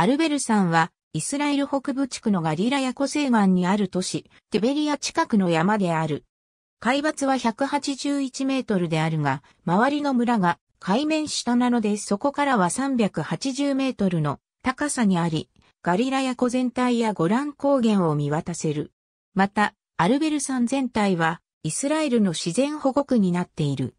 アルベル山は、イスラエル北部地区のガリラヤ湖西岸にある都市、テベリア近くの山である。海抜は181メートルであるが、周りの村が海面下なのでそこからは380メートルの高さにあり、ガリラヤ湖全体やゴラン高原を見渡せる。また、アルベル山全体はイスラエルの自然保護区になっている。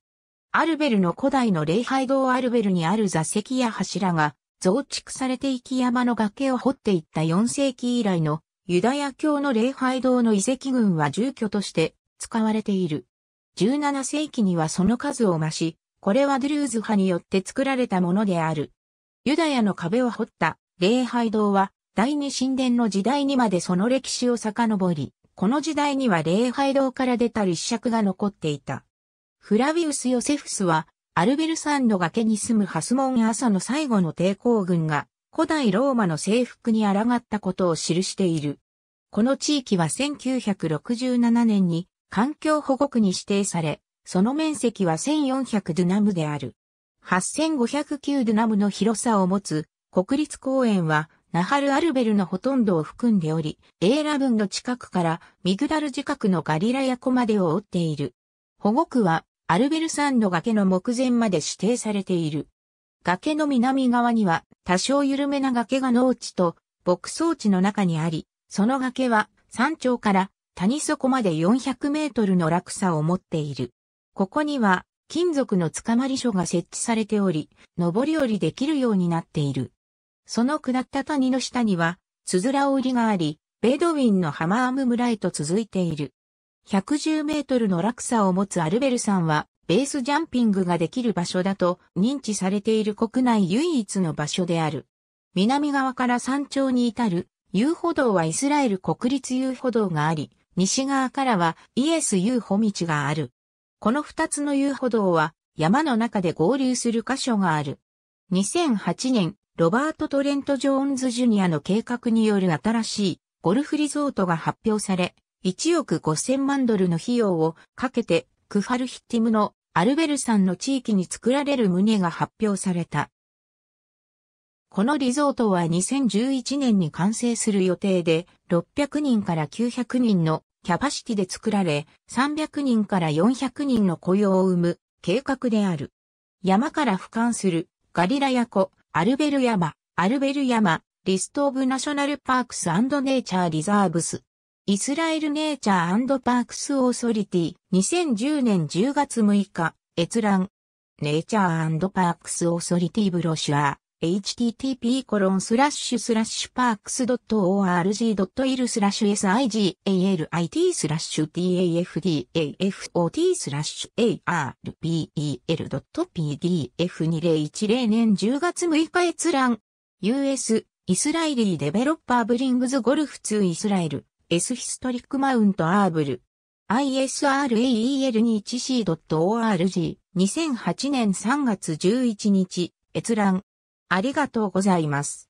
アルベルの古代の礼拝堂アルベルにある座席や柱が増築されていき山の崖を掘っていった4世紀以来のユダヤ教の礼拝堂の遺跡群は住居として使われている。17世紀にはその数を増し、これはドゥルーズ派によって作られたものである。ユダヤの壁を掘った礼拝堂は第二神殿の時代にまでその歴史を遡り、この時代には礼拝堂から出た立石が残っていた。フラビウス・ヨセフスはアルベルサンの崖に住むハスモン朝の最後の抵抗軍が古代ローマの征服に抗ったことを記している。この地域は1967年に環境保護区に指定され、その面積は1400ドゥナムである。8509ドゥナムの広さを持つ国立公園はナハル・アルベルのほとんどを含んでおり、エーラブンの近くからミグダル近くのガリラヤ湖までを覆っている。保護区はアルベル山の崖の目前まで指定されている。崖の南側には多少緩めな崖が農地と牧草地の中にあり、その崖は山頂から谷底まで400メートルの落差を持っている。ここには金属の捕まり所が設置されており、登り降りできるようになっている。その下った谷の下には、つづら折りがあり、ベドウィンのハマーム村へと続いている。110メートルの落差を持つアルベル山は、ベースジャンピングができる場所だと認知されている国内唯一の場所である。南側から山頂に至る遊歩道はイスラエル国立遊歩道があり、西側からはイエス遊歩道がある。この二つの遊歩道は山の中で合流する箇所がある。2008年、ロバート・トレント・ジョーンズ・ジュニアの計画による新しいゴルフリゾートが発表され、1億5000万ドルの費用をかけて、クファルヒッティムのアルベル山の地域に作られる旨が発表された。このリゾートは2011年に完成する予定で、600人から900人のキャパシティで作られ、300人から400人の雇用を生む計画である。山から俯瞰するガリラヤ湖、アルベル山、アルベル山、リストオブナショナルパークスネイチャーリザーブス。イスラエルネイチャーパークスオーソリティ、2010年10月6日、閲覧。 Nature Parks Authority Brochure。http コロンスラッシュスラッシュパークス .org.il スラッシュ sigalit スラッシュ tafdafot スラッシュ arbel.pdf2010 年10月6日閲覧 US イスラエリーデベロッパーブリングズゴルフ2イスラエルエスヒストリックマウントアーブル。ISRAEL21C.org 2008年3月11日閲覧。ありがとうございます。